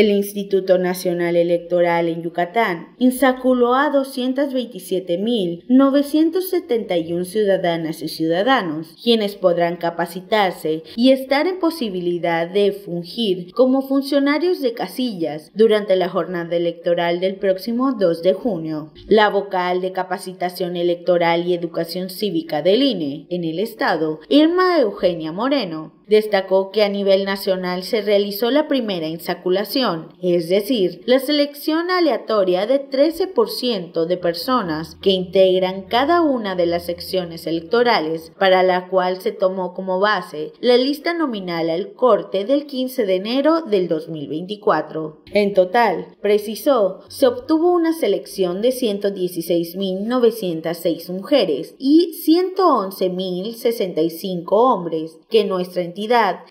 El Instituto Nacional Electoral en Yucatán insaculó a 227.971 ciudadanas y ciudadanos, quienes podrán capacitarse y estar en posibilidad de fungir como funcionarios de casillas durante la jornada electoral del próximo 2 de junio. La vocal de capacitación electoral y educación cívica del INE en el estado, Irma Eugenia Moreno, Destacó que a nivel nacional se realizó la primera insaculación, es decir, la selección aleatoria de 13% de personas que integran cada una de las secciones electorales, para la cual se tomó como base la lista nominal al corte del 15 de enero del 2024. En total, precisó, se obtuvo una selección de 116.906 mujeres y 111.065 hombres, que nuestra entidad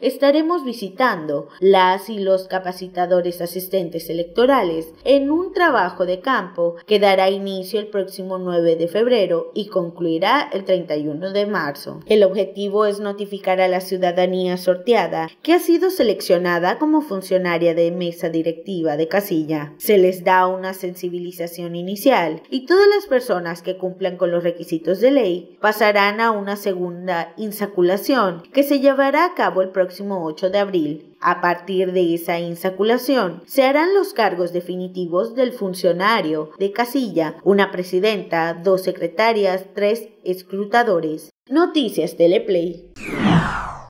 estaremos visitando las y los capacitadores asistentes electorales en un trabajo de campo que dará inicio el próximo 9 de febrero y concluirá el 31 de marzo. El objetivo es notificar a la ciudadanía sorteada que ha sido seleccionada como funcionaria de mesa directiva de casilla. Se les da una sensibilización inicial y todas las personas que cumplan con los requisitos de ley pasarán a una segunda insaculación que se llevará a el próximo 8 de abril. A partir de esa insaculación, se harán los cargos definitivos del funcionario de casilla, una presidenta, dos secretarias, tres escrutadores. Noticias Teleplay.